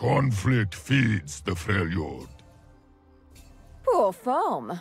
Conflict feeds the Freljord. Poor foam.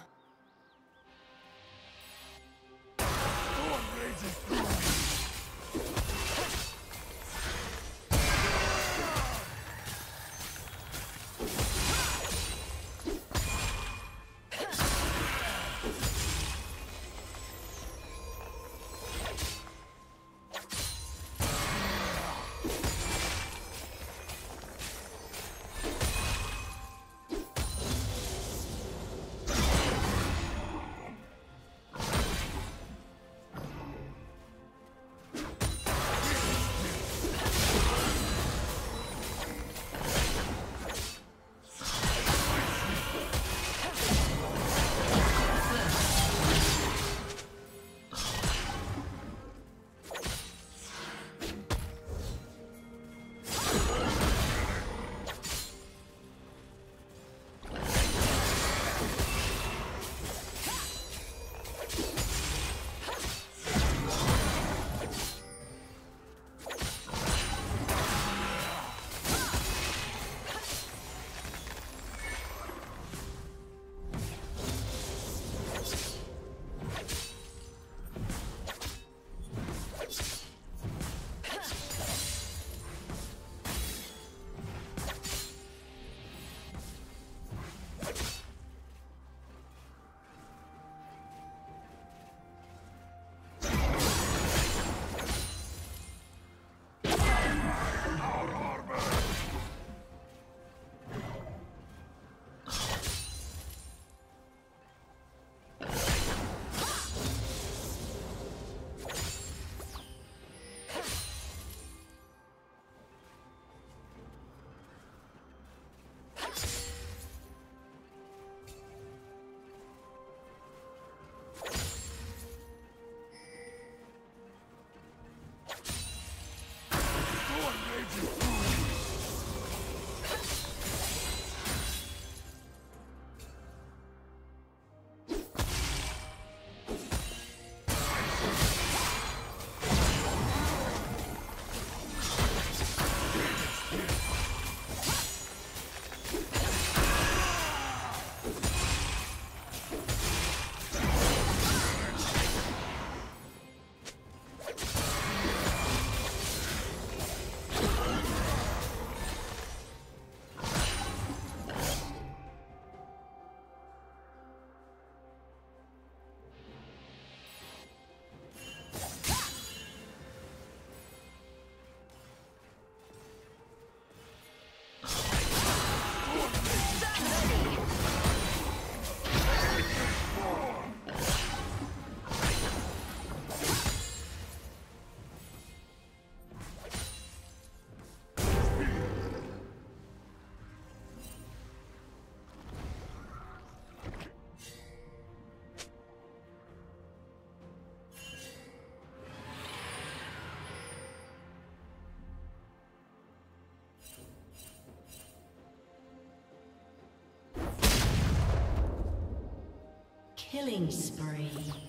Killing spree.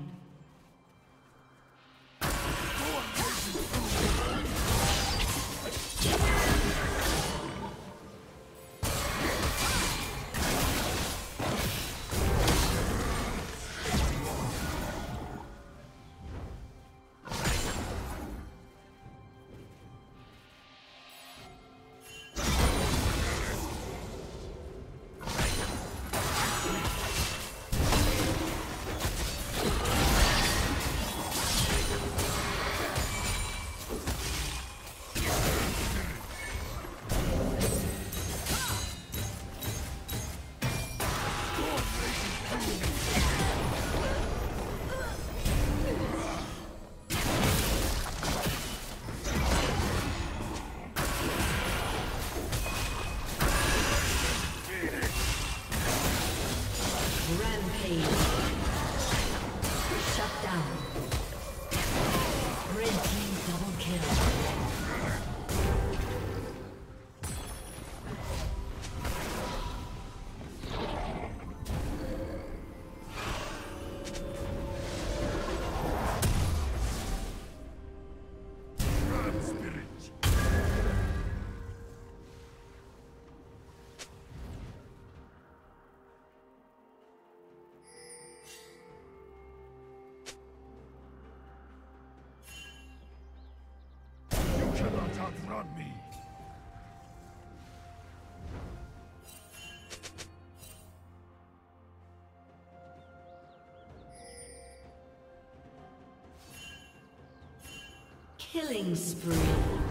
Killing spree.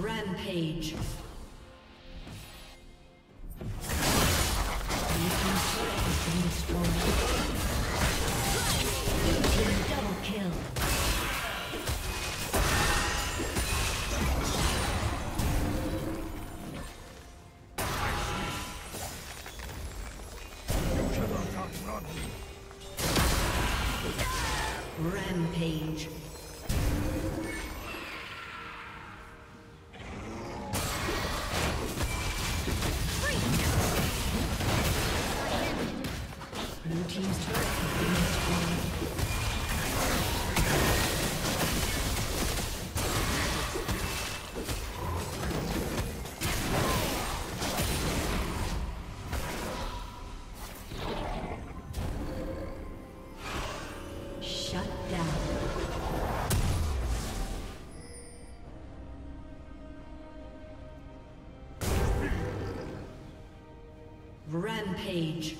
Rampage. Rampage.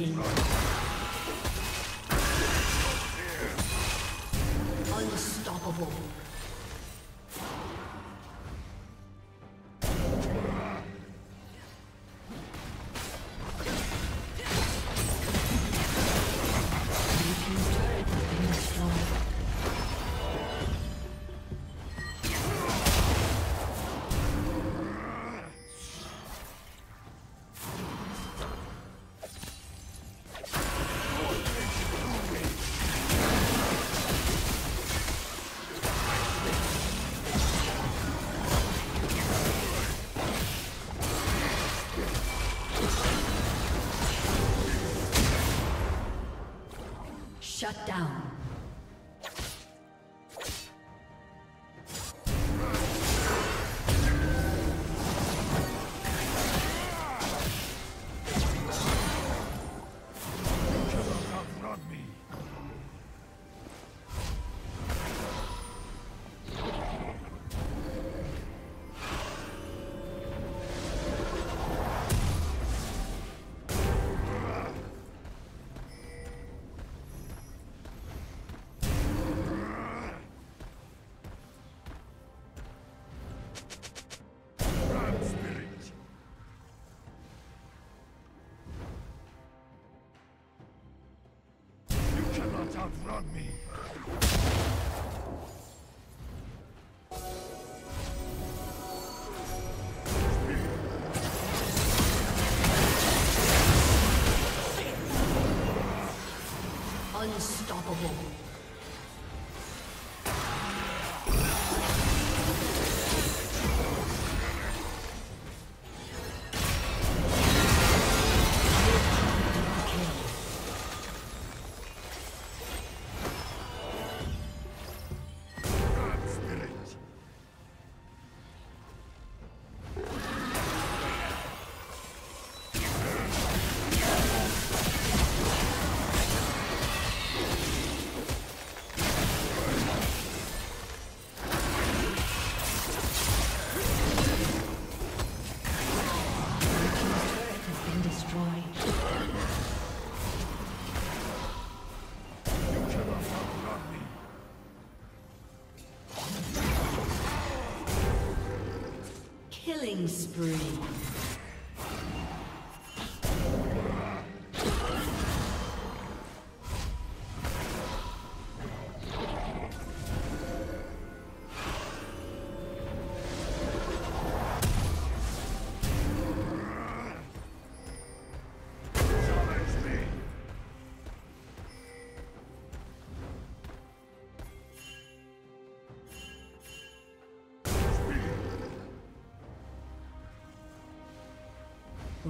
Dominating. Unstoppable. Shut down. me. Three.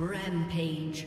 Rampage.